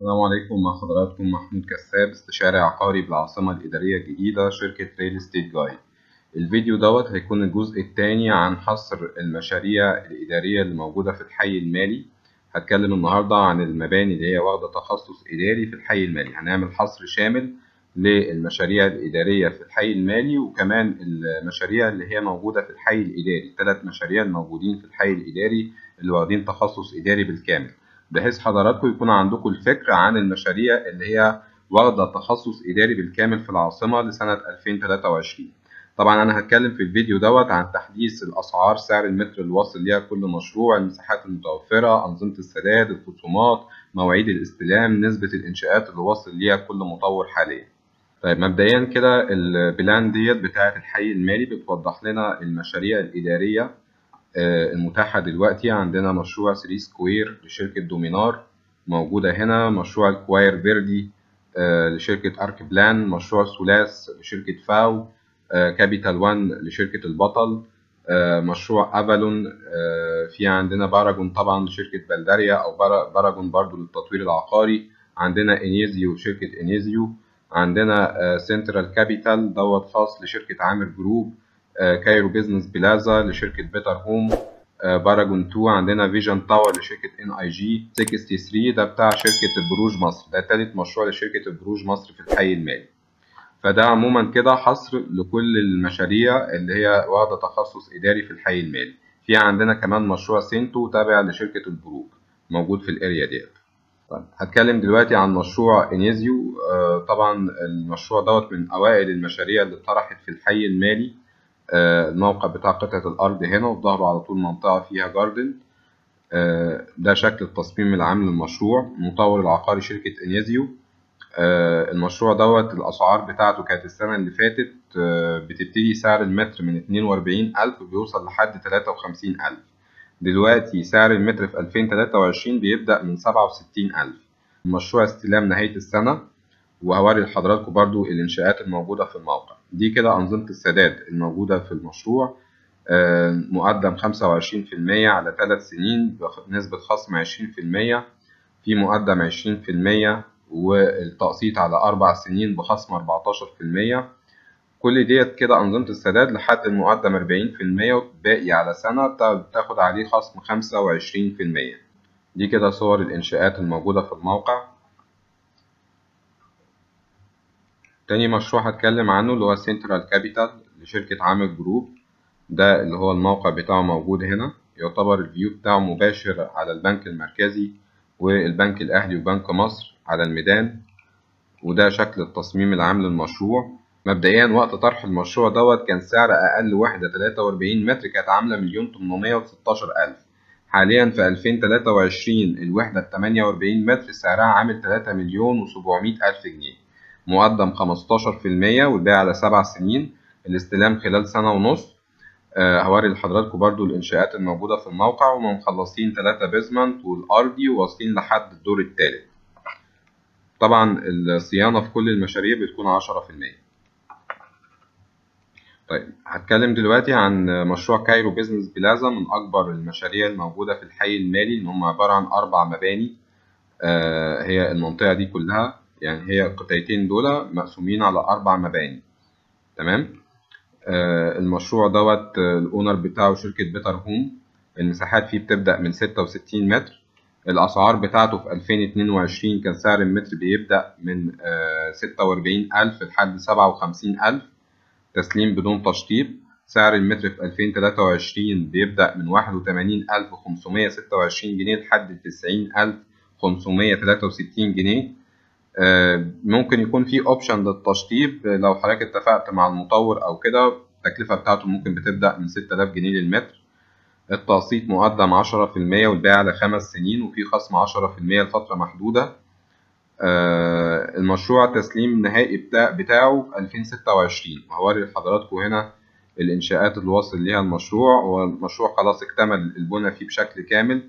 السلام عليكم مع حضراتكم محمود كساب استشاري عقاري بالعاصمة الإدارية الجديدة شركة ريل استيت جايد الفيديو دوت هيكون الجزء الثاني عن حصر المشاريع الإدارية اللي موجودة في الحي المالي. هتكلم النهاردة عن المباني اللي هي واخدة تخصص إداري في الحي المالي. هنعمل حصر شامل للمشاريع الإدارية في الحي المالي وكمان المشاريع اللي هي موجودة في الحي الإداري. الثلاث مشاريع الموجودين في الحي الإداري اللي واخدين تخصص إداري بالكامل. بحيث حضراتكم يكون عندكم الفكرة عن المشاريع اللي هي واخدة تخصص إداري بالكامل في العاصمة لسنة 2023 طبعا أنا هتكلم في الفيديو دوت عن تحديث الأسعار سعر المتر الواصل ليها كل مشروع المساحات المتوفرة أنظمة السداد الخصومات مواعيد الاستلام نسبة الإنشاءات اللي واصل ليها كل مطور حاليا. طيب مبدئيا كده البلان ديت بتاعة الحي المالي بتوضح لنا المشاريع الإدارية المتاحة دلوقتي عندنا مشروع 3 سكوير لشركة دومينار موجودة هنا مشروع الكواير فيردي لشركة أرك بلان مشروع ثلاث لشركة فاو كابيتال وان لشركة البطل مشروع أفالون في عندنا باراجون طبعا لشركة بلداريا أو باراجون برضو للتطوير العقاري عندنا إنيزيو شركة إنيزيو عندنا سنترال كابيتال دوت خاص لشركة عامر جروب Cairo Business Plaza لشركة Better Home Paragon 2 عندنا Vision Tower لشركة ان اي جي 63 ده بتاع شركة البروج مصر ده تالت مشروع لشركة البروج مصر في الحي المالي. فده عموما كده حصر لكل المشاريع اللي هي واخدة تخصص إداري في الحي المالي. في عندنا كمان مشروع سينتو تابع لشركة البروج موجود في ال area ديت. طيب هتكلم دلوقتي عن مشروع انيزيو آه طبعا المشروع دوت من أوائل المشاريع اللي اتطرحت في الحي المالي. الموقع بتاع قطعة الأرض هنا وفي ظهره على طول منطقة فيها جاردن آه ده شكل التصميم العام للمشروع مطور العقاري شركة إنيزيو. المشروع دوت الأسعار بتاعته كانت السنة اللي فاتت بتبتدي سعر المتر من اتنين واربعين ألف بيوصل لحد تلاتة وخمسين ألف. دلوقتي سعر المتر في 2023 بيبدأ من 67 ألف. المشروع استلام نهاية السنة وهوري لحضراتكم برضو الإنشاءات الموجودة في الموقع. دي كده أنظمة السداد الموجودة في المشروع مقدم 25% على 3 سنين بنسبة خصم 20% في مقدم 20% والتقسيط على 4 سنين بخصم 14% كل ديت كده أنظمة السداد لحد المقدم أربعين في المية والباقي على سنة بتاخد عليه خصم خمسة وعشرين في المية. دي كده صور الإنشاءات الموجودة في الموقع. تاني مشروع هتكلم عنه اللي هو Central Capital لشركة عامر جروب. ده اللي هو الموقع بتاعه موجود هنا. يعتبر ال view بتاعه مباشر على البنك المركزي والبنك الأهلي وبنك مصر على الميدان. وده شكل التصميم العام للمشروع. مبدئيا وقت طرح المشروع دوت كان سعر أقل وحدة 43 متر كانت عاملة مليون تمنمية وستاشر ألف. حاليا في 2023 الوحدة ب 48 متر سعرها عامل 3 مليون وسبعمية ألف جنيه. مقدم 15% والباقي على سبع سنين الاستلام خلال سنة ونص. أه هوري لحضراتكم برضو الإنشاءات الموجودة في الموقع وهم مخلصين 3 بيزمنت والأرضي وواصلين لحد الدور الثالث طبعا الصيانة في كل المشاريع بتكون 10% طيب هتكلم دلوقتي عن مشروع Cairo Business Plaza من أكبر المشاريع الموجودة في الحي المالي إن هم عبارة عن أربع مباني. آه هي المنطقة دي كلها. يعني هي القطعتين دول مقسومين على أربع مباني. تمام؟ آه المشروع دوت ال owner بتاعه شركة Better Home. المساحات فيه بتبدأ من ستة وستين متر. الأسعار بتاعته في 2022 كان سعر المتر بيبدأ من وأربعين ألف لحد سبعة وخمسين ألف. تسليم بدون تشطيب. سعر المتر في 2023 بيبدأ من 81526 جنيه لحد 90563 جنيه. ممكن يكون في اوبشن للتشطيب. لو حضرتك اتفقت مع المطور أو كده التكلفة بتاعته ممكن بتبدأ من 6000 جنيه للمتر. التقسيط مقدم 10% والباقي على خمس سنين وفي خصم 10% لفترة محدودة. المشروع تسليم النهائي بتاع بتاعه في 2026 وهوري لحضراتكم هنا الإنشاءات اللي واصل ليها المشروع. هو المشروع خلاص اكتمل البنى فيه بشكل كامل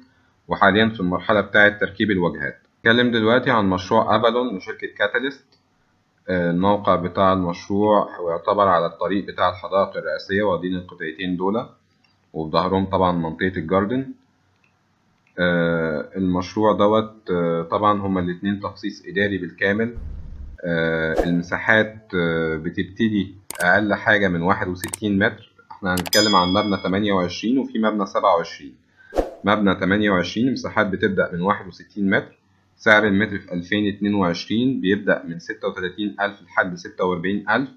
وحاليا في المرحلة بتاعة تركيب الواجهات. اتكلم دلوقتي عن مشروع أفالون لشركة كاتاليست الموقع بتاع المشروع هو يعتبر على الطريق بتاع الحدائق الرئيسية واخدين القطعتين دول وفي ظهرهم طبعا منطقة الجاردن. آه، المشروع دوت آه، طبعا هما الاتنين تخصيص إداري بالكامل. آه، المساحات بتبتدي أقل حاجة من واحد وستين متر. إحنا هنتكلم عن مبنى تمانية وعشرين وفي مبنى سبعة وعشرين. مبنى تمانية وعشرين المساحات بتبدأ من واحد وستين متر. سعر المتر في ألفين اتنين وعشرين بيبدأ من ستة وتلاتين ألف لحد ستة وأربعين ألف.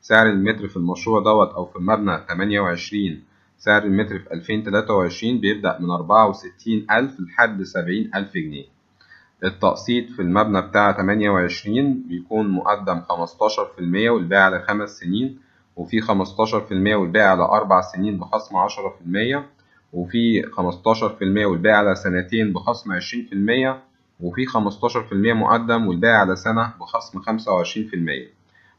سعر المتر في المشروع دوت أو في مبنى تمانية وعشرين. سعر المتر في ألفين تلاتة وعشرين بيبدأ من أربعة وستين ألف لحد سبعين ألف جنيه. التقسيط في المبنى بتاع تمانية وعشرين بيكون مقدم خمستاشر في المية والباقي على خمس سنين وفي خمستاشر في المية والباقي على أربع سنين بخصم عشرة في المية وفي خمستاشر في المية والباقي على سنتين بخصم عشرين في المية وفي خمستاشر في المية مقدم والباقي على سنة بخصم خمسة وعشرين في المية.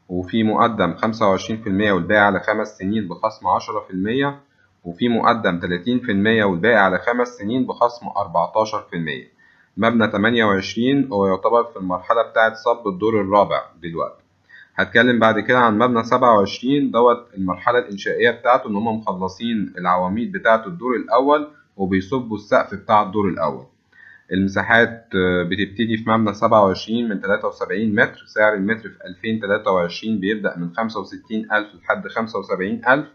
وفي مقدم خمسة وعشرين في المية والباقي على خمس سنين بخصم عشرة في المية. وفي مقدم تلاتين في المية والباقي على خمس سنين بخصم أربعتاشر في المية. مبنى تمانية وعشرين هو يعتبر في المرحلة بتاعة صب الدور الرابع دلوقتي. هتكلم بعد كده عن مبنى سبعة وعشرين دوت المرحلة الإنشائية بتاعته إن هما مخلصين العواميد بتاعة الدور الأول وبيصبوا السقف بتاع الدور الأول. المساحات آه، بتبتدي في مبنى سبعة وعشرين من تلاتة وسبعين متر سعر المتر في ألفين تلاتة وعشرين بيبدأ من خمسة وستين ألف لحد خمسة وسبعين ألف.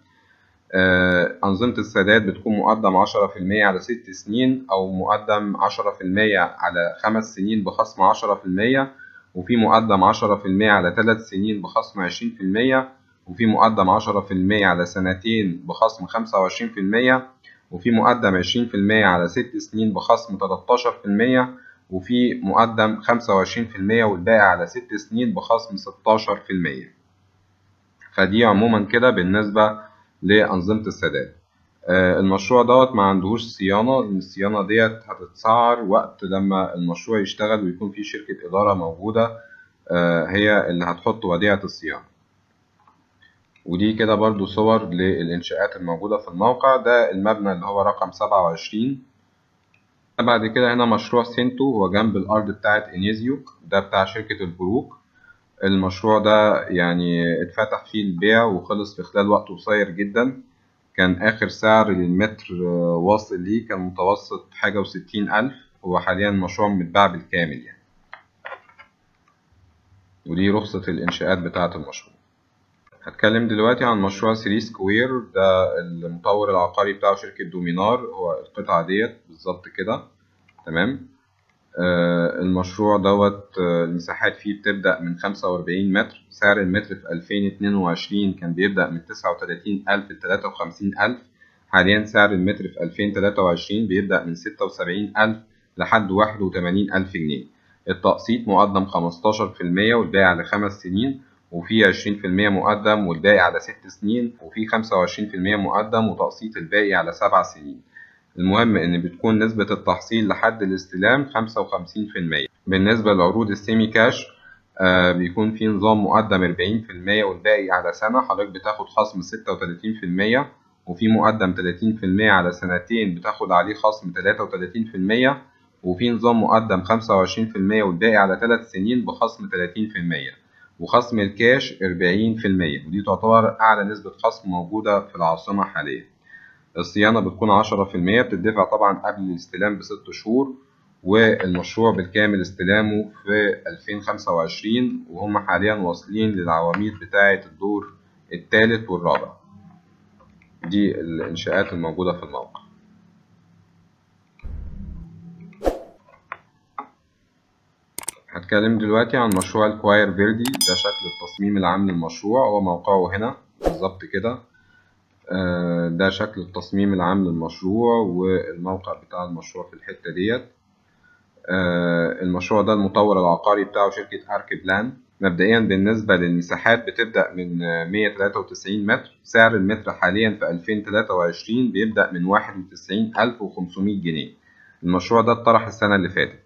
آه، أنظمة السداد بتكون مقدم عشرة في المية على ست سنين أو مقدم عشرة في المية على خمس سنين بخصم عشرة في المية وفي مقدم عشرة في المية على تلات سنين بخصم عشرين في المية وفي مقدم عشرة في المية على سنتين بخصم خمسة وعشرين في المية. وفي مقدم عشرين في المية على ست سنين بخصم تلاتاشر في المية وفي مقدم خمسة وعشرين في المية والباقي على ست سنين بخصم ستاشر في المية. فدي عموما كده بالنسبة لأنظمة السداد آه، المشروع دوت ما عندهوش صيانة لأن الصيانة ديت هتتسعر وقت لما المشروع يشتغل ويكون في شركة إدارة موجودة آه، هي اللي هتحط وديعة الصيانة. ودي كده برضو صور للإنشاءات الموجودة في الموقع. ده المبنى اللي هو رقم سبعة وعشرين. بعد كده هنا مشروع سينتو هو جنب الأرض بتاعة إنيزيو ده بتاع شركة البروك. المشروع ده يعني اتفتح فيه البيع وخلص في خلال وقت قصير جدا. كان آخر سعر للمتر آه، واصل ليه كان متوسط حاجة وستين ألف. هو حاليا مشروع متباع بالكامل يعني. ودي رخصة الإنشاءات بتاعة المشروع. هتكلم دلوقتي عن مشروع 3 Square ده المطور العقاري بتاعه شركة دومينار هو القطعة ديت بالظبط كده. تمام؟ آه، المشروع دوت آه، المساحات فيه بتبدأ من خمسة وأربعين متر سعر المتر في ألفين اتنين وعشرين كان بيبدأ من تسعة وتلاتين ألف لتلاتة وخمسين ألف. حاليا سعر المتر في ألفين تلاتة وعشرين بيبدأ من ستة وسبعين ألف لحد واحد وتمانين ألف جنيه. التقسيط مقدم خمستاشر في المية والباقي على خمس سنين. وفي عشرين في المية مقدم والباقي على ست سنين وفي خمسة وعشرين في المية مقدم وتقسيط الباقي على سبع سنين. المهم إن بتكون نسبة التحصيل لحد الاستلام خمسة وخمسين في المية. بالنسبة لعروض السيمي كاش آه بيكون في نظام مقدم أربعين في المية والباقي على سنة. حضرتك بتاخد خصم ستة وتلاتين في المية وفي مقدم تلاتين في المية على سنتين بتاخد عليه خصم تلاتة وتلاتين في المية وفي نظام مقدم خمسة وعشرين في المية والباقي على تلات سنين بخصم تلاتين في المية. وخصم الكاش أربعين في المية. ودي تعتبر أعلى نسبة خصم موجودة في العاصمة حاليا. الصيانة بتكون عشرة في المية بتدفع طبعا قبل الاستلام بست شهور والمشروع بالكامل استلامه في ألفين خمسة وعشرين وهم حاليا واصلين للعواميد بتاعة الدور التالت والرابع. دي الإنشاءات الموجودة في الموقع. هتكلم دلوقتي عن مشروع الكواير فيردي. ده شكل التصميم العام للمشروع. هو موقعه هنا بالظبط كده. آه، ده شكل التصميم العام للمشروع والموقع بتاع المشروع في الحتة ديت. آه، المشروع ده المطور العقاري بتاعه شركة أرك بلان مبدئيا بالنسبة للمساحات بتبدأ من 193 متر. سعر المتر حاليا في 2023 بيبدأ من 91500 جنيه. المشروع ده اتطرح السنة اللي فاتت.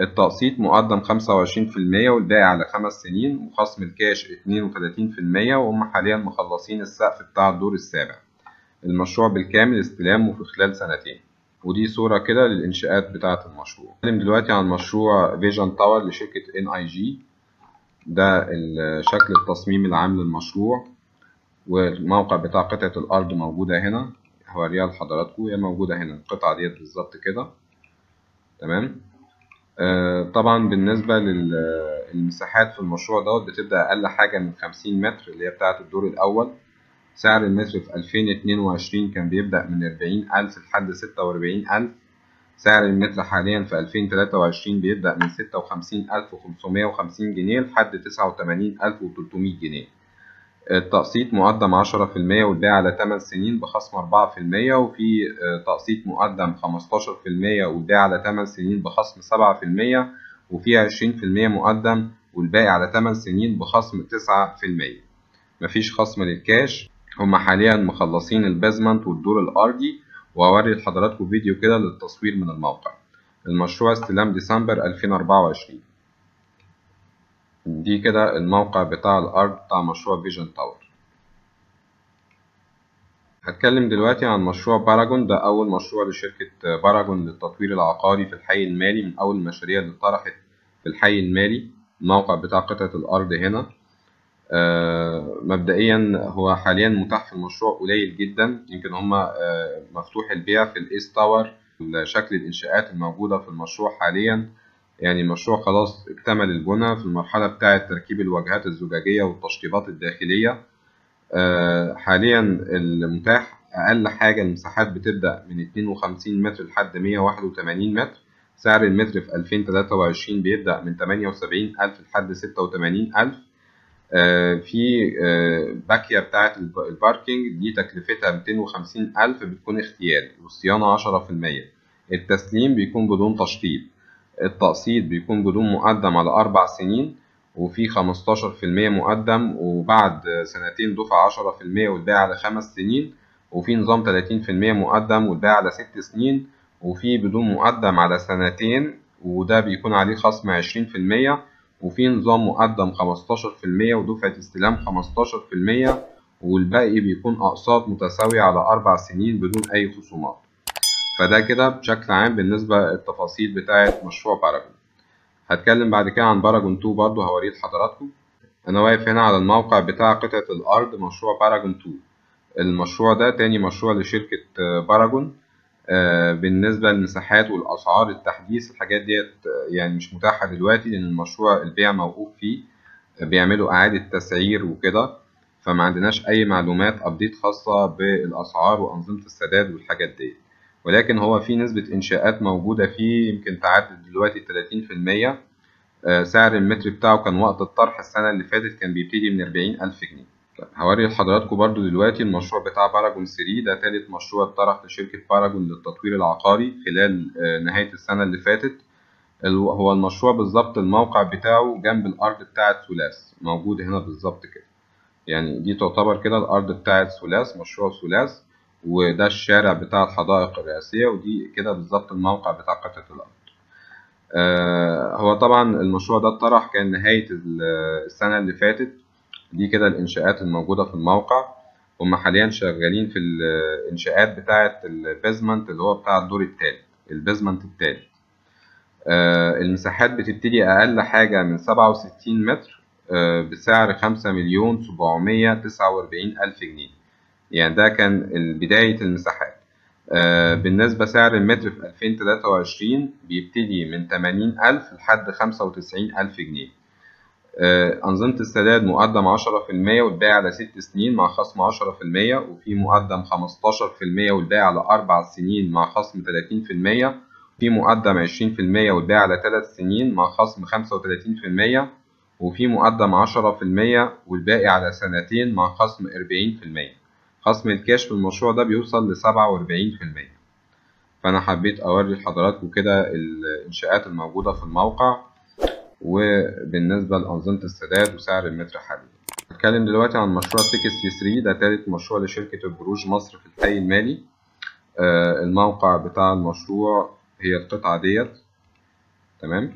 التقسيط مقدم 25% والباقي على خمس سنين وخصم الكاش 32% وهم حاليا مخلصين السقف بتاع الدور السابع. المشروع بالكامل استلامه في خلال سنتين. ودي صورة كده للإنشاءات بتاعة المشروع. نتكلم دلوقتي عن مشروع Vision Tower لشركة ان اي جي ده شكل التصميم العام للمشروع والموقع بتاع قطعة الأرض موجودة هنا. هوريها لحضراتكم هي موجودة هنا. القطعة ديت بالظبط كده. تمام؟ طبعا بالنسبة للمساحات في المشروع دوت بتبدأ أقل حاجة من 50 متر اللي هي بتاعة الدور الأول. سعر المتر في 2022 كان بيبدأ من 40000 لحد 46000 سعر المتر حاليا في 2023 بيبدأ من 56550 جنيه لحد 89300 جنيه. التقسيط مقدم عشرة في المية والبيع على تمن سنين بخصم أربعة في المية وفي تقسيط مقدم خمستاشر في المية والبيع على تمن سنين بخصم سبعة في المية وفي عشرين في المية مقدم والباقي على تمن سنين بخصم تسعة في المية. مفيش خصم للكاش. هما حاليا مخلصين ال basement والدور الأرضي وهوري لحضراتكم فيديو كده للتصوير من الموقع. المشروع استلام ديسمبر 2024 دي كده الموقع بتاع الأرض بتاع مشروع Vision Tower هتكلم دلوقتي عن مشروع Paragon ده أول مشروع لشركة Paragon للتطوير العقاري في الحي المالي من أول المشاريع اللي اتطرحت في الحي المالي الموقع بتاع قطعة الأرض هنا. آه مبدئيا هو حاليا متاح في المشروع قليل جدا يمكن هما آه مفتوح البيع في ال East Tower شكل الإنشاءات الموجودة في المشروع حاليا. يعني المشروع خلاص اكتمل البنى في المرحلة بتاعة تركيب الواجهات الزجاجية والتشطيبات الداخلية. آه حاليا المتاح أقل حاجة المساحات بتبدأ من 52 متر لحد 181 متر. سعر المتر في 2023 بيبدأ من 78 ألف لحد 86 ألف. آه في آه باكية بتاعة الباركينج دي تكلفتها 250 ألف بتكون اختياري والصيانة 10% التسليم بيكون بدون تشطيب. التقسيط بيكون بدون مقدم على أربع سنين وفي خمستاشر في المية مقدم وبعد سنتين دفع عشرة في المية والباقي على خمس سنين وفي نظام تلاتين في المية مقدم والباقي على ست سنين وفي بدون مقدم على سنتين وده بيكون عليه خصم عشرين في المية وفي نظام مقدم خمستاشر في المية ودفعة استلام خمستاشر في المية والباقي بيكون أقساط متساوية على أربع سنين بدون أي خصومات. فده كده بشكل عام بالنسبة للتفاصيل بتاعة مشروع باراجون. هتكلم بعد كده عن Paragon 2 برضو هوريه لحضراتكم أنا واقف هنا على الموقع بتاع قطعة الأرض مشروع Paragon 2 المشروع ده تاني مشروع لشركة Paragon. بالنسبة للمساحات والأسعار التحديث الحاجات ديت يعني مش متاحة دلوقتي لأن المشروع البيع موقوف فيه. بيعملوا إعادة تسعير وكده. فما عندناش أي معلومات update خاصة بالأسعار وأنظمة السداد والحاجات ديت. ولكن هو في نسبة إنشاءات موجودة فيه يمكن تعدي دلوقتي تلاتين في المية. سعر المتر بتاعه كان وقت الطرح السنة اللي فاتت كان بيبتدي من أربعين ألف جنيه. هوري لحضراتكم برضو دلوقتي المشروع بتاع باراجون 3 ده تالت مشروع اتطرح لشركة باراجون للتطوير العقاري خلال نهاية السنة اللي فاتت. هو المشروع بالظبط الموقع بتاعه جنب الأرض بتاعة ثلاث موجود هنا بالظبط كده. يعني دي تعتبر كده الأرض بتاعة ثلاث مشروع ثلاث. وده الشارع بتاع الحدائق الرئاسية ودي كده بالظبط الموقع بتاع قطعة الأرض. آه هو طبعا المشروع ده اتطرح كان نهاية السنة اللي فاتت. دي كده الإنشاءات الموجودة في الموقع. هم حاليا شغالين في الإنشاءات بتاعة ال basement اللي هو بتاع الدور التالت ال basement التالت. آه المساحات بتبتدي أقل حاجة من سبعة وستين متر آه بسعر خمسة مليون سبعمية تسعة وأربعين ألف جنيه. يعني ده كان بداية المساحات. آه بالنسبة سعر المتر في 2023 بيبتدي من 80 ألف لحد 95 ألف جنيه. آه أنظمة السداد مقدم 10% والباقي على 6 سنين مع خصم 10% وفي مقدم 15% والباقي على 4 سنين مع خصم 30% وفي مقدم 20% والباقي على 3 سنين مع خصم 35% وفي مقدم 10% والباقي على سنتين مع خصم 40% خصم الكاش في المشروع ده بيوصل لسبعة وأربعين في المية. فأنا حبيت أوري لحضراتكم كده الإنشاءات الموجودة في الموقع وبالنسبة لأنظمة السداد وسعر المتر حاليا هتكلم دلوقتي عن مشروع 63 ده تالت مشروع لشركة البروج مصر في الحي المالي. آه الموقع بتاع المشروع هي القطعة ديت. تمام؟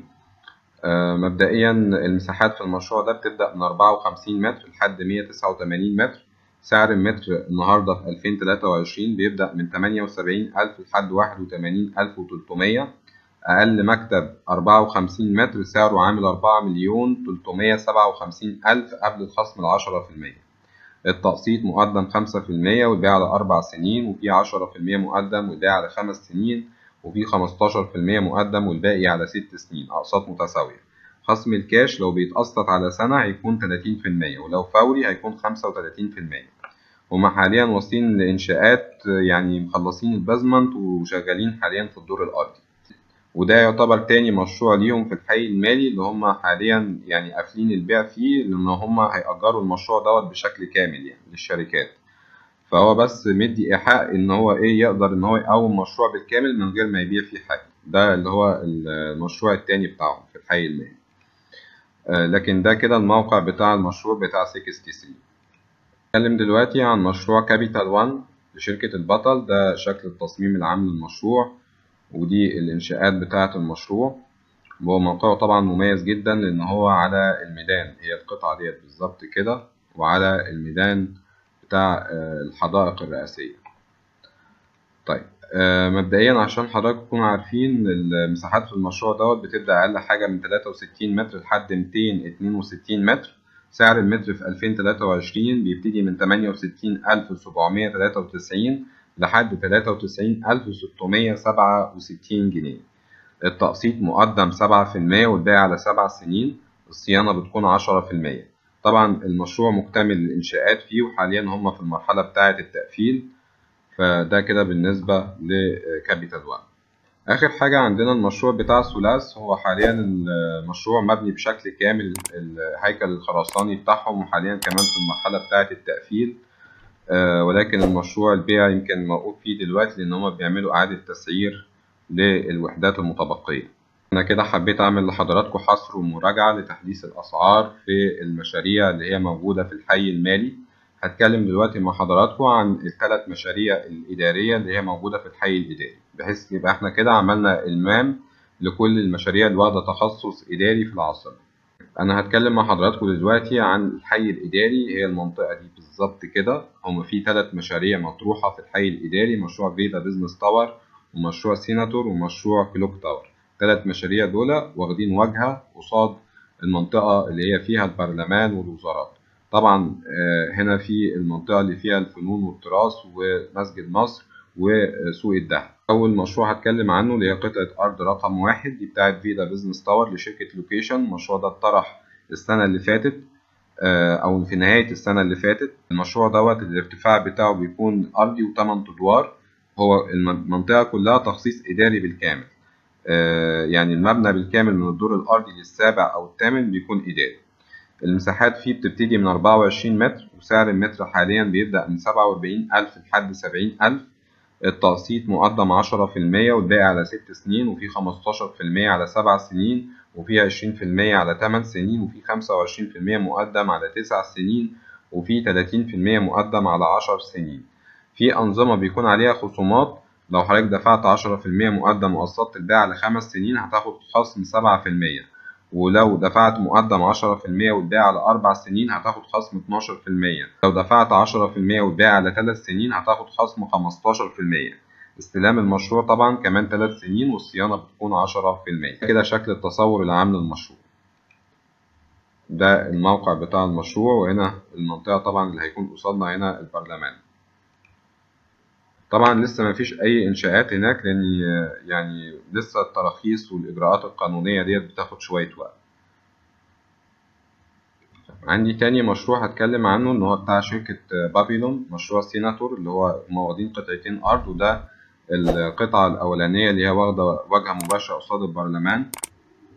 آه مبدئيا المساحات في المشروع ده بتبدأ من 54 متر لحد 189 متر. سعر المتر النهاردة في 2023 بيبدأ من 78000 لحد 81300 أقل مكتب 54 متر سعره عامل 4 مليون 357 ألف قبل الخصم في المية. التقسيط مقدم 5% والبيع على أربع سنين وفي 10% مقدم والبيع على خمس سنين وفي 15% مقدم والباقي على ست سنين. أقساط متساوية. خصم الكاش لو بيتقسط على سنة هيكون 30% ولو فوري هيكون 35% هما حاليا واصلين لإنشاءات يعني مخلصين ال basement وشغالين حاليا في الدور الأرضي. وده يعتبر تاني مشروع ليهم في الحي المالي اللي هم حاليا يعني قافلين البيع فيه لأن هم هيأجروا المشروع دوت بشكل كامل يعني للشركات. فهو بس مدي إيحاء إن هو إيه يقدر إن هو يقوم مشروع بالكامل من غير ما يبيع فيه حاجة. ده اللي هو المشروع التاني بتاعهم في الحي المالي. آه لكن ده كده الموقع بتاع المشروع بتاع 63 نتكلم دلوقتي عن مشروع كابيتال 1 لشركة البطل. ده شكل التصميم العام للمشروع ودي الإنشاءات بتاعة المشروع. وهو موقعه طبعا مميز جدا لأن هو على الميدان. هي القطعة ديت بالظبط كده وعلى الميدان بتاع الحدائق الرئاسية. طيب مبدئيا عشان حضراتكم تكونوا عارفين المساحات في المشروع دوت بتبدأ أقل حاجة من 63 متر لحد 262 متر. سعر المتر في 2023 بيبتدي من 68793 لحد 93667 جنيه. التقسيط مقدم 7% والباقي على 7 سنين الصيانة بتكون 10% طبعا المشروع مكتمل الإنشاءات فيه وحاليا هم في المرحلة بتاعة التقفيل فده كده بالنسبة ل Capital 1 آخر حاجة عندنا المشروع بتاع سولاس هو حاليا المشروع مبني بشكل كامل الهيكل الخرساني بتاعهم وحاليا كمان في المرحلة بتاعة التقفيل. آه ولكن المشروع البيع يمكن موقوف فيه دلوقتي لأن هما بيعملوا إعادة تسعير للوحدات المتبقية. أنا كده حبيت أعمل لحضراتكم حصر ومراجعة لتحديث الأسعار في المشاريع اللي هي موجودة في الحي المالي. هتكلم دلوقتي مع حضراتكم عن الثلاث مشاريع الإدارية اللي هي موجودة في الحي الإداري. بحيث يبقى إحنا كده عملنا إلمام لكل المشاريع اللي واخدة تخصص إداري في العاصمة. أنا هتكلم مع حضراتكم دلوقتي عن الحي الإداري هي المنطقة دي بالظبط كده. هما في ثلاث مشاريع مطروحة في الحي الإداري مشروع جريدا Business Tower ومشروع سيناتور ومشروع كلوك تاور ثلاث مشاريع دول واخدين واجهة قصاد المنطقة اللي هي فيها البرلمان والوزارات. طبعا هنا في المنطقة اللي فيها الفنون والتراث ومسجد مصر وسوق الدهب. أول مشروع هتكلم عنه اللي هي قطعة أرض رقم واحد دي بتاعت فيدا بيزنس تاور لشركة لوكيشن المشروع ده اتطرح السنة اللي فاتت أو في نهاية السنة اللي فاتت. المشروع دوت الارتفاع بتاعه بيكون أرضي وتمن أدوار. هو المنطقة كلها تخصيص إداري بالكامل. يعني المبنى بالكامل من الدور الأرضي للسابع أو الثامن بيكون إداري. المساحات فيه بتبتدي من 24 متر وسعر المتر حاليا بيبدأ من 47000 لحد 70000 التقسيط مقدم 10% والباقي على 6 سنين وفي 15% على 7 سنين وفي 20% على 8 سنين وفي 25% مقدم على 9 سنين وفي 30% مقدم على 10 سنين. في أنظمة بيكون عليها خصومات لو حضرتك دفعت 10% مقدم وقسطت الباقي على 5 سنين هتاخد خصم 7% ولو دفعت مقدم 10% والباقي على أربع سنين هتاخد خصم 12% لو دفعت 10% والباقي على 3 سنين هتاخد خصم 15% استلام المشروع طبعا كمان 3 سنين والصيانة بتكون 10% كده شكل التصور العام للمشروع. ده الموقع بتاع المشروع وهنا المنطقة طبعا اللي هيكون قصادنا هنا البرلمان. طبعا لسه ما فيش أي إنشاءات هناك لأن يعني لسه التراخيص والإجراءات القانونية ديت بتاخد شوية وقت. عندي تاني مشروع هتكلم عنه إن هو بتاع شركة بابيلون مشروع سيناتور اللي هو واخدين قطعتين أرض وده القطعة الأولانية اللي هي واخدة واجهه مباشره قصاد البرلمان.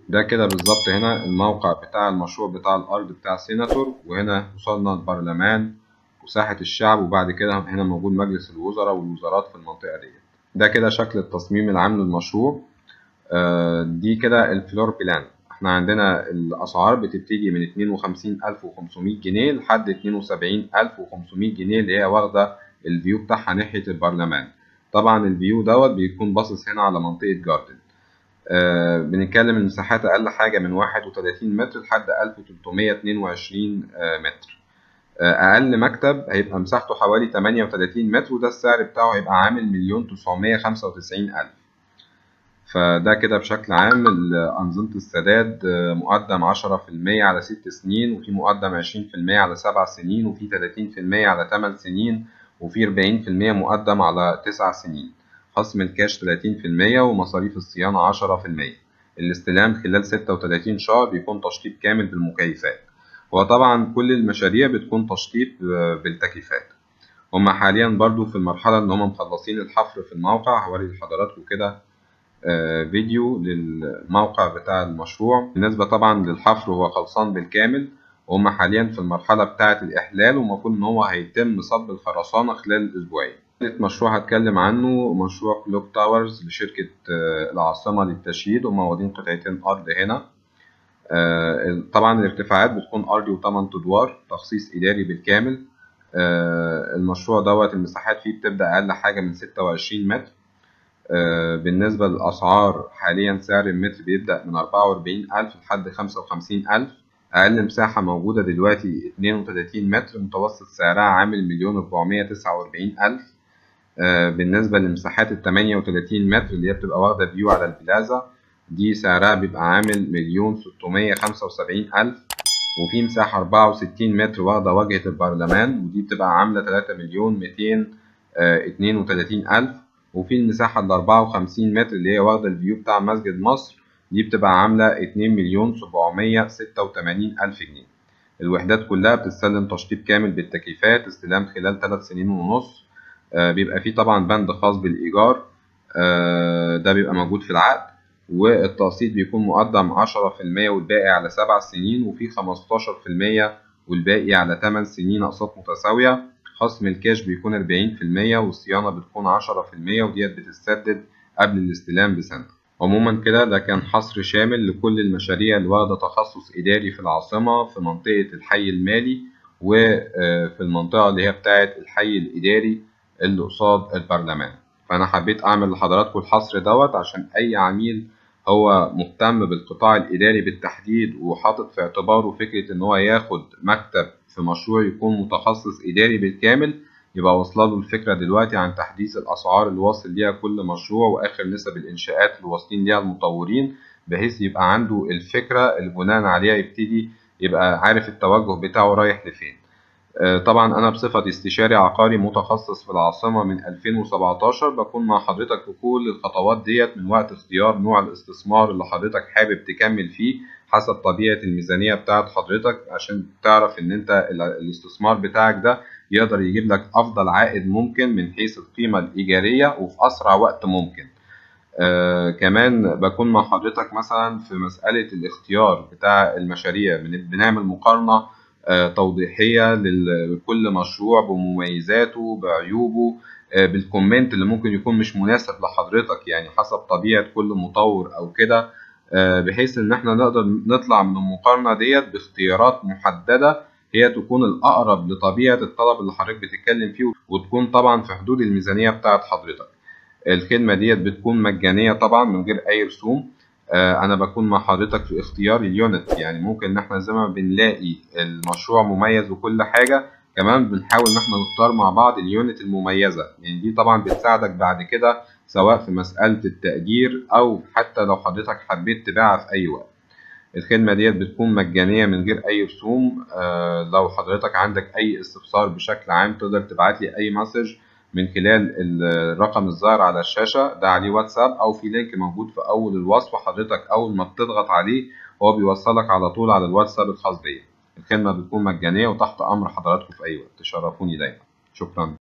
ده كده بالظبط هنا الموقع بتاع المشروع بتاع الأرض بتاع سيناتور وهنا وصلنا البرلمان. وساحة الشعب وبعد كده هنا موجود مجلس الوزراء والوزارات في المنطقة دي ده كده شكل التصميم العام للمشروع. دي كده ال floor plan. إحنا عندنا الأسعار بتبتدي من اتنين وخمسين ألف وخمسمية جنيه لحد اتنين وسبعين ألف وخمسمية جنيه اللي هي واخدة ال view بتاعها ناحية البرلمان. طبعا ال view دوت بيكون باصص هنا على منطقة garden. آه بنتكلم المساحات أقل حاجة من واحد وتلاتين متر لحد ألف وتلتمية اتنين وعشرين متر. أقل مكتب هيبقى مساحته حوالي 38 متر وده السعر بتاعه هيبقى عامل مليون تسعمية خمسة وتسعين ألف. فده كده بشكل عام أنظمة السداد مقدم عشرة في المية على ست سنين وفي مقدم عشرين في المية على سبع سنين وفي تلاتين في المية على تمن سنين وفي أربعين في المية مقدم على تسع سنين. خصم الكاش 30% ومصاريف الصيانة 10% الاستلام خلال 36 شهر بيكون تشطيب كامل بالمكيفات. وطبعا كل المشاريع بتكون تشطيب بالتكييفات هما حاليا برضو في المرحلة إن هما مخلصين الحفر في الموقع هوري لحضراتكم كده فيديو للموقع بتاع المشروع بالنسبة طبعا للحفر هو خلصان بالكامل وهم حاليا في المرحلة بتاعة الإحلال ومفروض إن هو هيتم صب الخرسانة خلال أسبوعين. تالت مشروع هتكلم عنه مشروع كلوك تاورز لشركة العاصمة للتشييد وهم واخدين قطعتين أرض هنا. طبعا الارتفاعات بتكون أرضي وتمن أدوار تخصيص إداري بالكامل. المشروع دوت المساحات فيه بتبدأ أقل حاجة من ستة وعشرين متر. بالنسبة للأسعار حاليا سعر المتر بيبدأ من أربعة وأربعين ألف لحد خمسة وخمسين ألف أقل مساحة موجودة دلوقتي 32 متر متوسط سعرها عامل مليون أربعمية تسعة وأربعين ألف بالنسبة لمساحات ال 38 متر اللي هي بتبقى واخدة view على البلازا دي سعرها بيبقى عامل مليون ستمية خمسة وسبعين ألف وفي مساحة 64 متر واخدة واجهة البرلمان ودي بتبقى عاملة 3 مليون ميتين اتنين وتلاتين ألف وفي المساحة ال 54 متر اللي هي واخدة ال view بتاع مسجد مصر دي بتبقى عاملة اتنين مليون سبعمية ستة وتمانين ألف جنيه. الوحدات كلها بتستلم تشطيب كامل بالتكييفات استلام خلال تلات سنين ونص. آه بيبقى فيه طبعا بند خاص بالإيجار. آه ده بيبقى موجود في العقد. والتقسيط بيكون مقدم عشرة في المية والباقي على سبع سنين وفي خمستاشر في المية والباقي على تمن سنين أقساط متساوية. خصم الكاش بيكون أربعين في المية والصيانة بتكون عشرة في المية وديت بتتسدد قبل الاستلام بسنة. عموما كده ده كان حصر شامل لكل المشاريع اللي واخدة تخصص إداري في العاصمة في منطقة الحي المالي وفي المنطقة اللي هي بتاعة الحي الإداري اللي قصاد البرلمان. فأنا حبيت أعمل لحضراتكم الحصر دوت عشان أي عميل هو مهتم بالقطاع الإداري بالتحديد وحاطط في اعتباره فكرة إن هو ياخد مكتب في مشروع يكون متخصص إداري بالكامل يبقى واصله له الفكرة دلوقتي عن تحديث الأسعار اللي واصل ليها كل مشروع وآخر نسب الإنشاءات اللي واصلين ليها المطورين بحيث يبقى عنده الفكرة اللي بناء عليها يبتدي يبقى عارف التوجه بتاعه رايح لفين. طبعا أنا بصفتي استشاري عقاري متخصص في العاصمة من 2017 بكون مع حضرتك في كل الخطوات ديت من وقت اختيار نوع الاستثمار اللي حضرتك حابب تكمل فيه حسب طبيعة الميزانية بتاعت حضرتك عشان تعرف إن أنت الاستثمار بتاعك ده يقدر يجيب لك أفضل عائد ممكن من حيث القيمة الإيجارية وفي أسرع وقت ممكن. آه كمان بكون مع حضرتك مثلا في مسألة الاختيار بتاع المشاريع بنعمل مقارنة آه توضيحية لكل مشروع بمميزاته بعيوبه آه بالكومنت اللي ممكن يكون مش مناسب لحضرتك يعني حسب طبيعة كل مطور أو كده بحيث إن إحنا نقدر نطلع من المقارنة ديت باختيارات محددة هي تكون الأقرب لطبيعة الطلب اللي حضرتك بتتكلم فيه وتكون طبعا في حدود الميزانية بتاعت حضرتك. الخدمة ديت بتكون مجانية طبعا من غير أي رسوم. آه أنا بكون مع حضرتك في اختيار ال unit. يعني ممكن إن إحنا زي ما بنلاقي المشروع مميز وكل حاجة كمان بنحاول إن إحنا نختار مع بعض ال unit المميزة. يعني دي طبعا بتساعدك بعد كده سواء في مسألة التأجير أو حتى لو حضرتك حبيت تبيعها في أي وقت. الخدمة ديت بتكون مجانية من غير أي رسوم. آه لو حضرتك عندك أي استفسار بشكل عام تقدر تبعت لي أي message من خلال الرقم الظاهر على الشاشة ده عليه واتساب أو في لينك موجود في أول الوصف حضرتك أول ما بتضغط عليه هو بيوصلك على طول على الواتساب الخاص بيا. الخدمة بتكون مجانية وتحت أمر حضراتكم في أي وقت. تشرفوني دايما. شكرا.